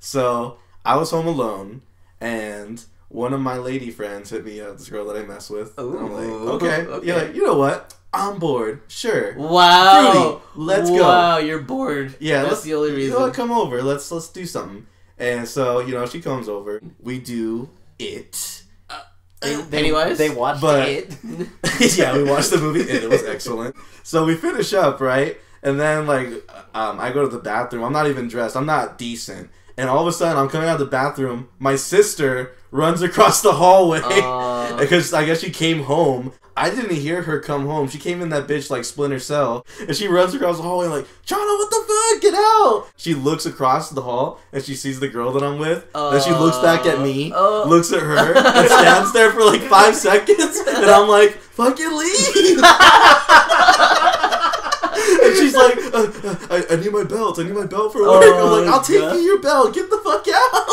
So I was home alone, and one of my lady friends hit me up. This girl that I mess with. And I'm like, okay. okay. You're like, you know what? I'm bored. Sure. Wow. Fruity, let's go. Wow, you're bored. Yeah, that's let's, the only You reason. know? Come over. Let's let's do something. And so you know, she comes over. We do it. Uh, uh, they, Pennywise? They watched But- it. yeah, we watched the movie and it was excellent. So we finish up, right? And then like um, I go to the bathroom. I'm not even dressed. I'm not decent. And all of a sudden, I'm coming out of the bathroom. My sister runs across the hallway Uh. because I guess she came home. I didn't hear her come home. She came in that bitch like Splinter Cell, and she runs across the hallway like, "Chana, what the fuck? Get out!" She looks across the hall and she sees the girl that I'm with. then she looks back at me, Uh. looks at her, and stands there for like five seconds, and I'm like, "Fucking leave!" like, uh, uh, I, I need my belt. I need my belt for work. I'm Oh like, I'll take God. you your belt. Get the fuck out.